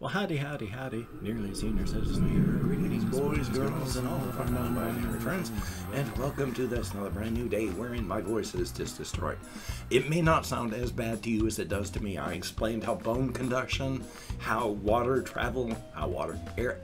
Well, howdy, howdy, howdy, nearly senior citizen here. Greetings, boys, girls, and all of our non-binary friends, and welcome to this another brand new day wherein my voice is just destroyed. It may not sound as bad to you as it does to me. I explained how bone conduction, how water travel, how water, air,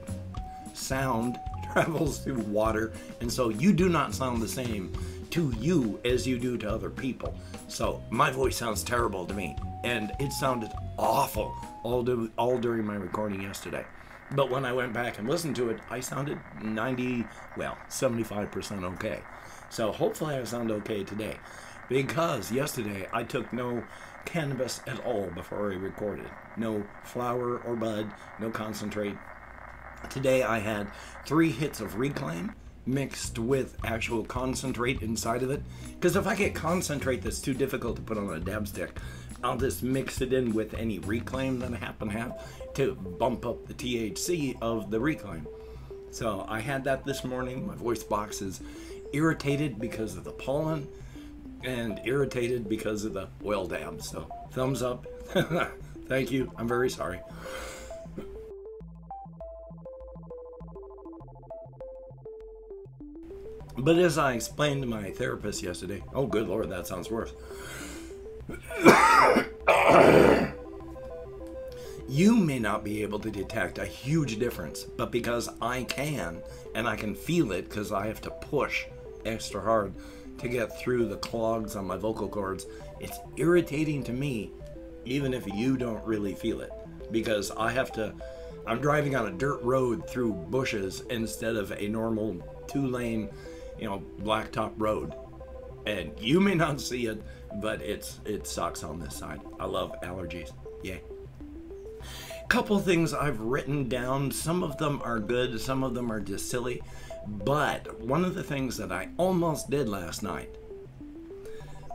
sound travels through water, and so you do not sound the same to you as you do to other people. So my voice sounds terrible to me, and it sounded awful all, do, all during my recording yesterday. But when I went back and listened to it, I sounded 90, well, 75% okay. So hopefully I sound okay today. Because yesterday I took no cannabis at all before I recorded. No flower or bud, no concentrate. Today I had three hits of reclaim mixed with actual concentrate inside of it. Because if I get concentrate that's too difficult to put on a dab stick, I'll just mix it in with any reclaim that I happen to have to bump up the THC of the reclaim. So I had that this morning. My voice box is irritated because of the pollen and irritated because of the oil dab. So thumbs up. Thank you. I'm very sorry. But as I explained to my therapist yesterday, oh, good lord, that sounds worse. you may not be able to detect a huge difference, but because I can, and I can feel it because I have to push extra hard to get through the clogs on my vocal cords, it's irritating to me, even if you don't really feel it. Because I have to, I'm driving on a dirt road through bushes instead of a normal two lane, you know, blacktop road. And you may not see it, but it's it sucks on this side. I love allergies. Yay. Couple things I've written down. Some of them are good, some of them are just silly. But one of the things that I almost did last night.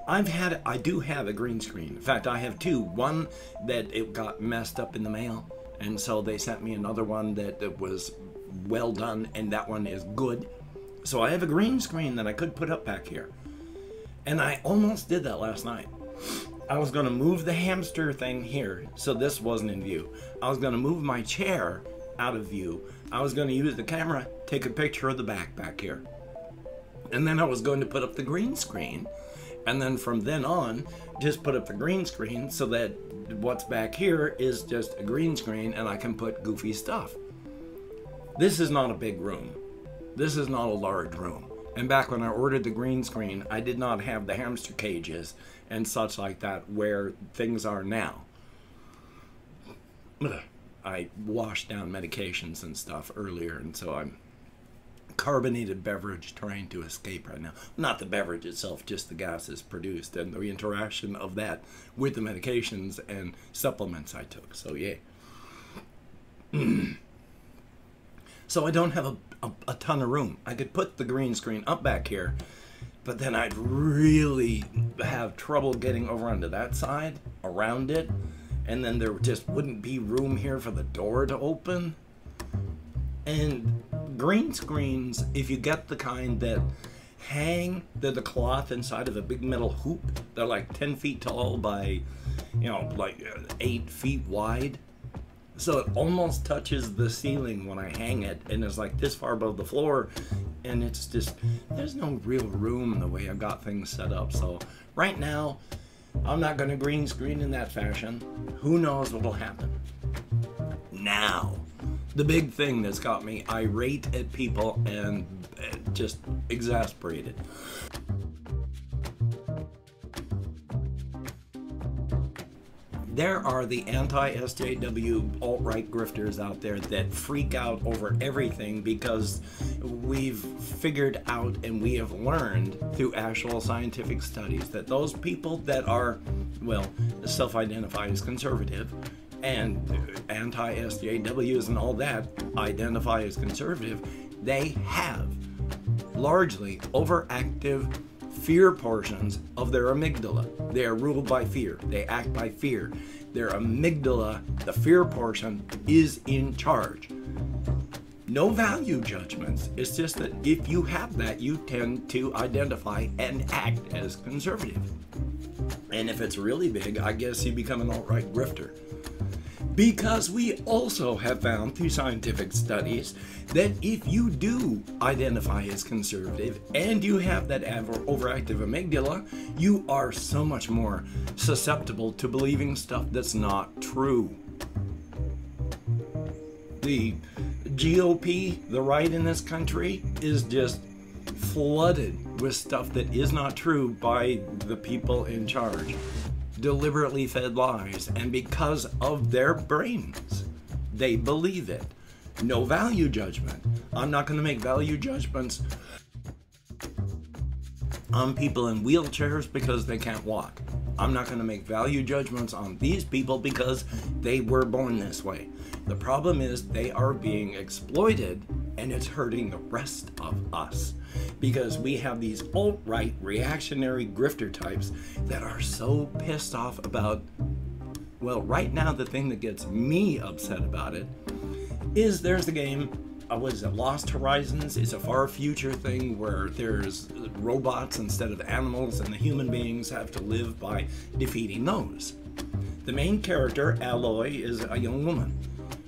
I've had I do have a green screen. In fact, I have two. One that it got messed up in the mail, and so they sent me another one that, that was well done, and that one is good. So I have a green screen that I could put up back here. And I almost did that last night. I was going to move the hamster thing here so this wasn't in view. I was going to move my chair out of view. I was going to use the camera, take a picture of the back back here. And then I was going to put up the green screen. And then from then on, just put up the green screen so that what's back here is just a green screen and I can put goofy stuff. This is not a big room. This is not a large room. And back when I ordered the green screen, I did not have the hamster cages and such like that where things are now. I washed down medications and stuff earlier, and so I'm carbonated beverage trying to escape right now. Not the beverage itself, just the gases produced and the interaction of that with the medications and supplements I took. So, yeah. so I don't have a a, a ton of room. I could put the green screen up back here, but then I'd really have trouble getting over onto that side, around it, and then there just wouldn't be room here for the door to open. And green screens, if you get the kind that hang, they're the cloth inside of a big metal hoop. They're like 10 feet tall by, you know, like uh, 8 feet wide so it almost touches the ceiling when I hang it, and it's like this far above the floor, and it's just there's no real room the way I've got things set up. So right now, I'm not going to green screen in that fashion. Who knows what'll happen? Now, the big thing that's got me irate at people and uh, just exasperated. There are the anti SJW alt right grifters out there that freak out over everything because we've figured out and we have learned through actual scientific studies that those people that are, well, self identify as conservative and anti SJWs and all that identify as conservative, they have largely overactive fear portions of their amygdala. They are ruled by fear. They act by fear. Their amygdala, the fear portion, is in charge. No value judgments. It's just that if you have that, you tend to identify and act as conservative. And if it's really big, I guess you become an alt right grifter. Because we also have found through scientific studies that if you do identify as conservative and you have that overactive amygdala, you are so much more susceptible to believing stuff that's not true. The GOP, the right in this country, is just flooded with stuff that is not true by the people in charge deliberately fed lies, and because of their brains, they believe it. No value judgment. I'm not going to make value judgments on people in wheelchairs because they can't walk. I'm not going to make value judgments on these people because they were born this way. The problem is they are being exploited and it's hurting the rest of us because we have these alt right reactionary grifter types that are so pissed off about. Well, right now, the thing that gets me upset about it is there's the game uh, what is it, Lost Horizons? It's a far future thing where there's robots instead of animals, and the human beings have to live by defeating those. The main character, Aloy, is a young woman.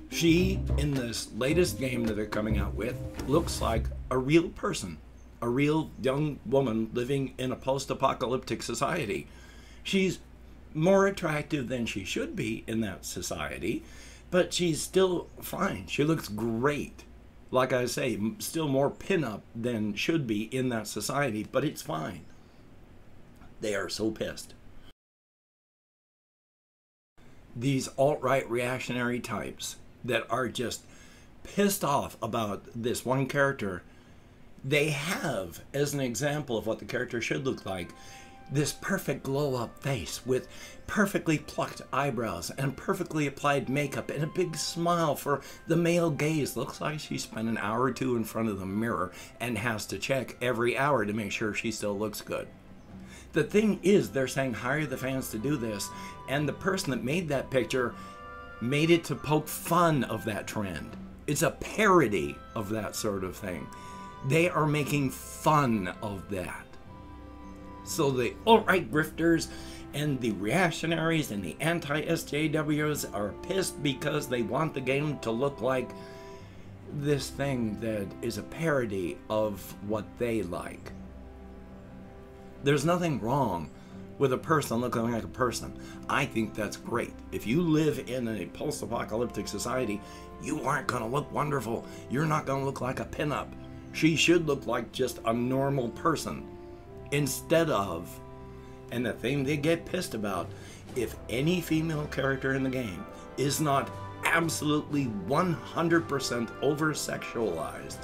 She, in this latest game that they're coming out with, looks like a real person, a real young woman living in a post apocalyptic society. She's more attractive than she should be in that society, but she's still fine. She looks great like I say, still more pinup than should be in that society, but it's fine. They are so pissed. These alt right reactionary types that are just pissed off about this one character, they have, as an example of what the character should look like, this perfect glow up face with perfectly plucked eyebrows and perfectly applied makeup and a big smile for the male gaze. Looks like she spent an hour or two in front of the mirror and has to check every hour to make sure she still looks good. The thing is, they're saying hire the fans to do this, and the person that made that picture made it to poke fun of that trend. It's a parody of that sort of thing. They are making fun of that. So the alt-right grifters and the reactionaries and the anti-SJWs are pissed because they want the game to look like this thing that is a parody of what they like. There's nothing wrong with a person looking like a person. I think that's great. If you live in a post apocalyptic society, you aren't going to look wonderful. You're not going to look like a pinup. She should look like just a normal person instead of, and the thing they get pissed about, if any female character in the game is not absolutely 100% over sexualized,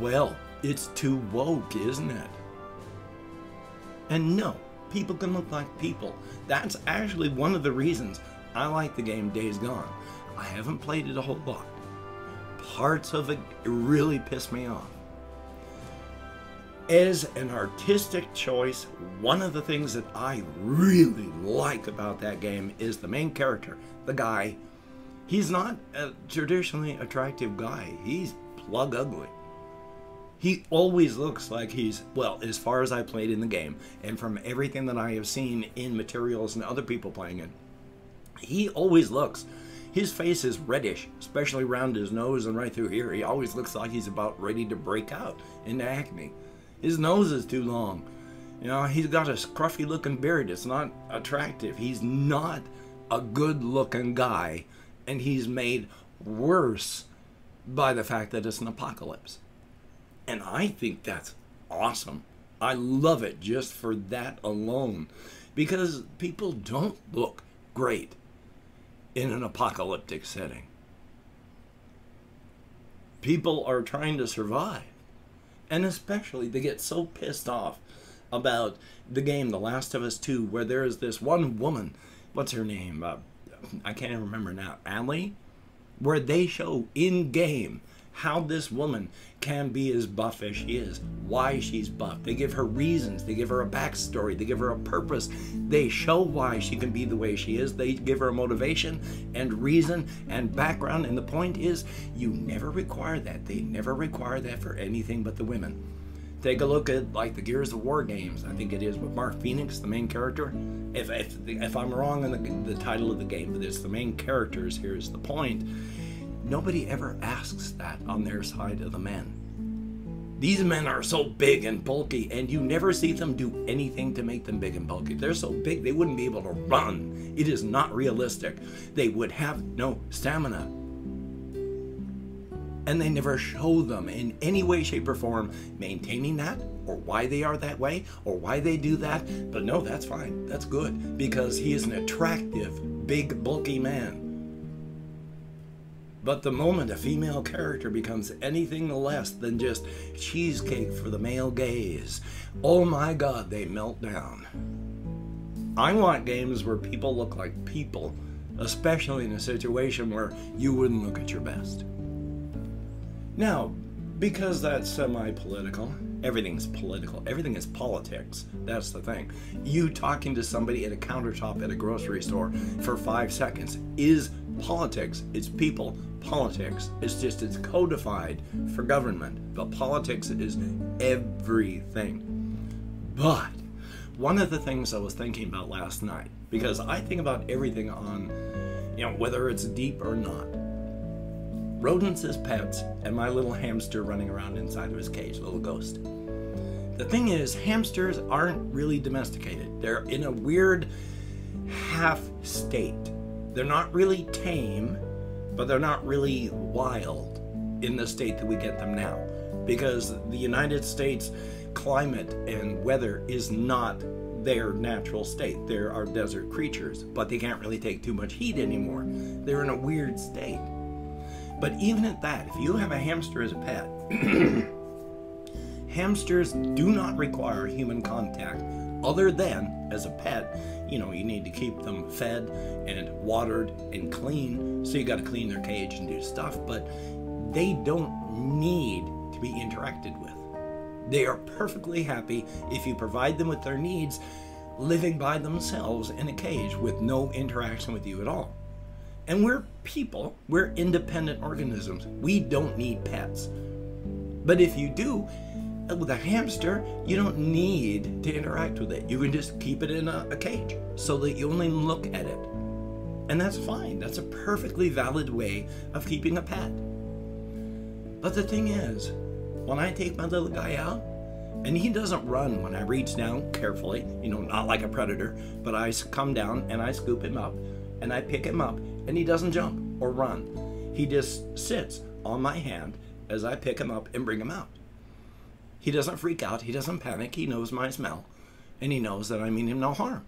well, it's too woke, isn't it? And no, people can look like people. That's actually one of the reasons I like the game Days Gone. I haven't played it a whole lot. Parts of it really piss me off as an artistic choice, one of the things that I really like about that game is the main character, the guy. He's not a traditionally attractive guy. He's plug ugly. He always looks like he's, well, as far as I played in the game, and from everything that I have seen in materials and other people playing it, he always looks. His face is reddish, especially around his nose and right through here. He always looks like he's about ready to break out into acne. His nose is too long. You know, he's got a scruffy looking beard. It's not attractive. He's not a good looking guy. And he's made worse by the fact that it's an apocalypse. And I think that's awesome. I love it just for that alone. Because people don't look great in an apocalyptic setting. People are trying to survive. And especially, they get so pissed off about the game The Last of Us 2, where there is this one woman, what's her name? Uh, I can't even remember now, Allie? Where they show in game how this woman can be as buff as she is, why she's buff. They give her reasons, they give her a backstory, they give her a purpose. They show why she can be the way she is. They give her a motivation and reason and background. And the point is, you never require that. They never require that for anything but the women. Take a look at like the Gears of War games. I think it is with Mark Fenix, the main character. If if, if I'm wrong in the, the title of the game, but it's the main characters. Here's the point: nobody ever asks that on their side of the men. These men are so big and bulky, and you never see them do anything to make them big and bulky. They're so big they wouldn't be able to run. It is not realistic. They would have no stamina and they never show them in any way, shape, or form maintaining that or why they are that way or why they do that. But no, that's fine. That's good because he is an attractive, big, bulky man. But the moment a female character becomes anything less than just cheesecake for the male gaze, oh my god, they melt down. I want games where people look like people, especially in a situation where you wouldn't look at your best. Now, because that's semi political, everything's political, everything is politics. That's the thing. You talking to somebody at a countertop at a grocery store for five seconds is politics. It's people. Politics. It's just, it's codified for government. But politics is everything. But one of the things I was thinking about last night, because I think about everything on, you know, whether it's deep or not rodents as pets, and my little hamster running around inside of his cage, little ghost. The thing is, hamsters aren't really domesticated. They're in a weird half state. They're not really tame, but they're not really wild in the state that we get them now. Because the United States climate and weather is not their natural state. There are desert creatures, but they can't really take too much heat anymore. They're in a weird state. But even at that, if you have a hamster as a pet, hamsters do not require human contact other than as a pet. You know, you need to keep them fed and watered and clean. So you got to clean their cage and do stuff, but they don't need to be interacted with. They are perfectly happy if you provide them with their needs living by themselves in a cage with no interaction with you at all. And we're people, we're independent organisms. We don't need pets. But if you do, Uh, with a hamster, you don't need to interact with it. You can just keep it in a, a, cage so that you only look at it. And that's fine. That's a perfectly valid way of keeping a pet. But the thing is, when I take my little guy out, and he doesn't run when I reach down carefully, you know, not like a predator, but I come down and I scoop him up and I pick him up and he doesn't jump or run. He just sits on my hand as I pick him up and bring him out. He doesn't freak out, he doesn't panic, he knows my smell, and he knows that I mean him no harm.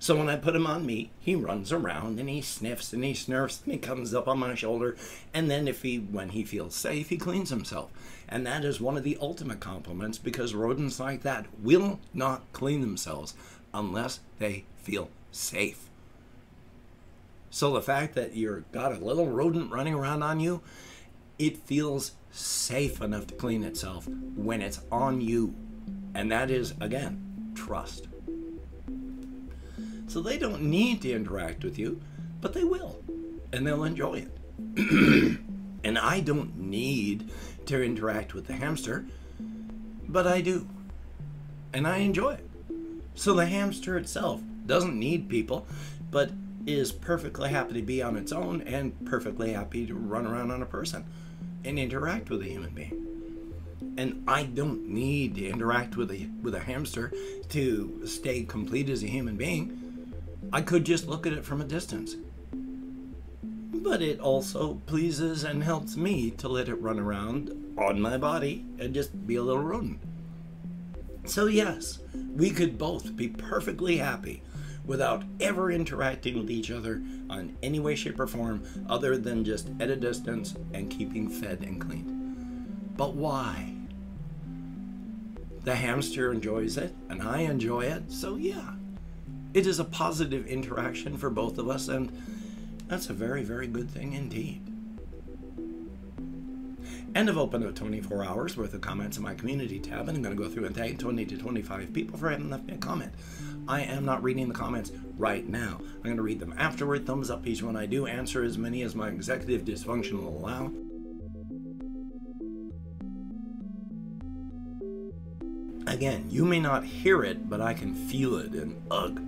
So when I put him on me, he runs around and he sniffs and he snurfs and he comes up on my shoulder. And then if he when he feels safe, he cleans himself. And that is one of the ultimate compliments because rodents like that will not clean themselves unless they feel safe. So the fact that you've got a little rodent running around on you, it feels safe enough to clean itself when it's on you. And that is, again, trust. So they don't need to interact with you, but they will. And they'll enjoy it. and I don't need to interact with the hamster, but I do. And I enjoy it. So the hamster itself doesn't need people, but is perfectly happy to be on its own and perfectly happy to run around on a person and interact with a human being. And I don't need to interact with a with a hamster to stay complete as a human being. I could just look at it from a distance. But it also pleases and helps me to let it run around on my body and just be a little rodent. So yes, we could both be perfectly happy without ever interacting with each other on any way, shape, or form other than just at a distance and keeping fed and cleaned. But why? The hamster enjoys it, and I enjoy it, so yeah. It is a positive interaction for both of us, and that's a very, very good thing indeed. And I've opened up 24 hours worth of comments in my community tab, and I'm going to go through and thank 20 to 25 people for having left me a comment. I am not reading the comments right now. I'm going to read them afterward. Thumbs up each one I do. Answer as many as my executive dysfunction will allow. Again, you may not hear it, but I can feel it and ugh.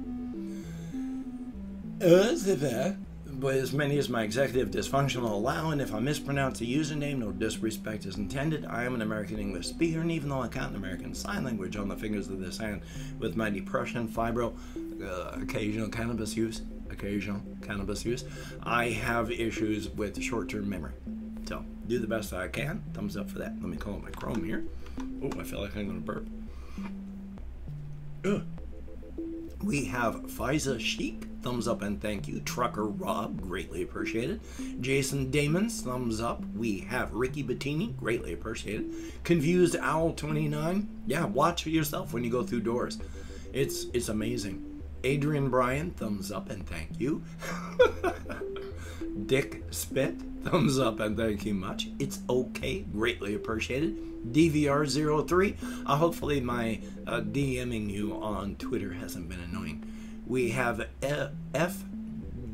But as many as my executive dysfunction will allow, and if I mispronounce a username, no disrespect is intended. I am an American English speaker, and even though I count American Sign Language on the fingers of this hand with my depression, fibro, uh, occasional cannabis use, occasional cannabis use, I have issues with short-term memory. So, do the best I can. Thumbs up for that. Let me call up my Chrome here. Oh, I feel like I'm going to burp. Ugh. We have Fiza Chic, thumbs up and thank you. Trucker Rob, greatly appreciated. Jason Damons, thumbs up. We have Ricky Bettini, greatly appreciated. Confused Owl 29, yeah, watch yourself when you go through doors. It's it's amazing. Adrian Bryan, thumbs up and thank you. Dick Spit, thumbs up and thank you much. It's okay, greatly appreciated. DVR03, uh, hopefully my uh, DMing you on Twitter hasn't been annoying. We have F.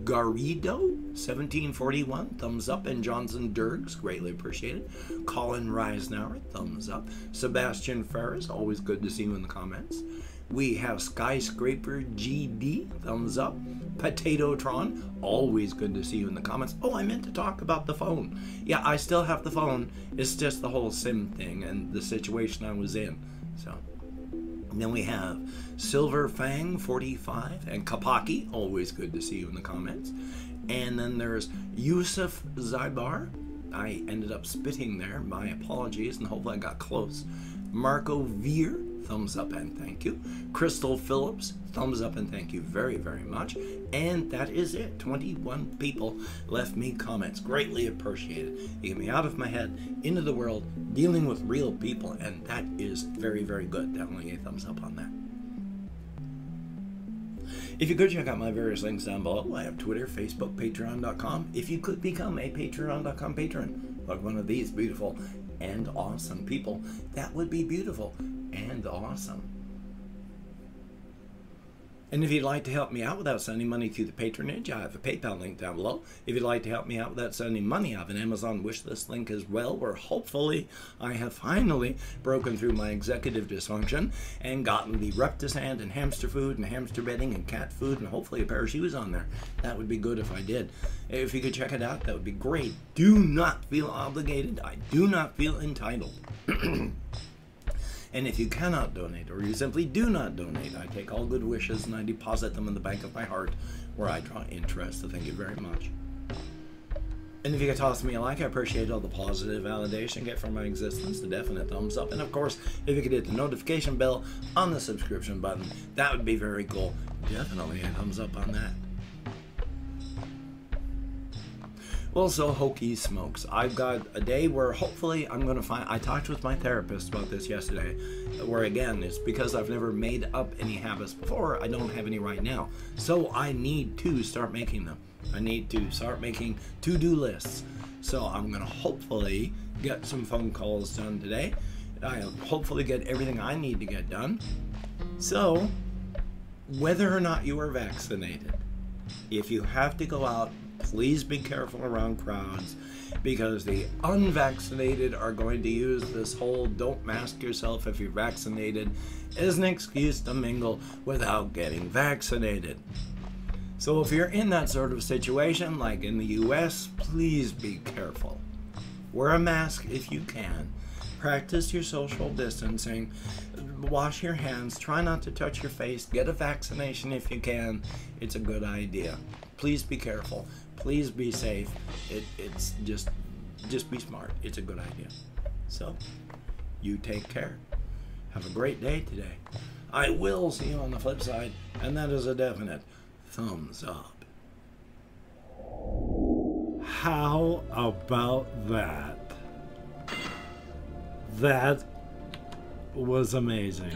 Garrido, 1741, thumbs up, and Johnson Dergs, greatly appreciated. Colin Reisnauer, thumbs up. Sebastian Ferris, always good to see you in the comments. We have Skyscraper GD, thumbs up. Potato Tron, always good to see you in the comments. Oh, I meant to talk about the phone. Yeah, I still have the phone. It's just the whole SIM thing and the situation I was in. So. And then we have Silver Fang 45 and Kapaki, always good to see you in the comments. And then there's Yusuf Zybar. I ended up spitting there. My apologies, and hopefully I got close. Marco Veer, thumbs up and thank you. Crystal Phillips, thumbs up and thank you very, very much. And that is it. 21 people left me comments. Greatly appreciated. You get me out of my head, into the world, dealing with real people, and that is very, very good. Definitely a thumbs up on that. If you could check out my various links down below, I have Twitter, Facebook, Patreon.com. If you could become a Patreon.com patron, like one of these beautiful and awesome people, that would be beautiful and awesome. And if you'd like to help me out without sending money through the patronage, I have a PayPal link down below. If you'd like to help me out without sending money, I have an Amazon wishlist link as well, where hopefully I have finally broken through my executive dysfunction and gotten the Reptisand and hamster food and hamster bedding and cat food and hopefully a pair of shoes on there. That would be good if I did. If you could check it out, that would be great. Do not feel obligated. I do not feel entitled. And if you cannot donate, or you simply do not donate, I take all good wishes and I deposit them in the bank of my heart where I draw interest. So thank you very much. And if you could toss me a like, I appreciate all the positive validation get from my existence, the definite thumbs up. And of course, if you could hit the notification bell on the subscription button, that would be very cool. Definitely a thumbs up on that. Well, so hokey smokes. I've got a day where hopefully I'm going to find. I talked with my therapist about this yesterday, where again, it's because I've never made up any habits before, I don't have any right now. So I need to start making them. I need to start making to do lists. So I'm going to hopefully get some phone calls done today. I'll hopefully get everything I need to get done. So, whether or not you are vaccinated, if you have to go out please be careful around crowds because the unvaccinated are going to use this whole don't mask yourself if you're vaccinated as an excuse to mingle without getting vaccinated. So if you're in that sort of situation, like in the US, please be careful. Wear a mask if you can. Practice your social distancing. Wash your hands. Try not to touch your face. Get a vaccination if you can. It's a good idea. Please be careful please be safe. It, it's just, just be smart. It's a good idea. So, you take care. Have a great day today. I will see you on the flip side, and that is a definite thumbs up. How about that? That was amazing.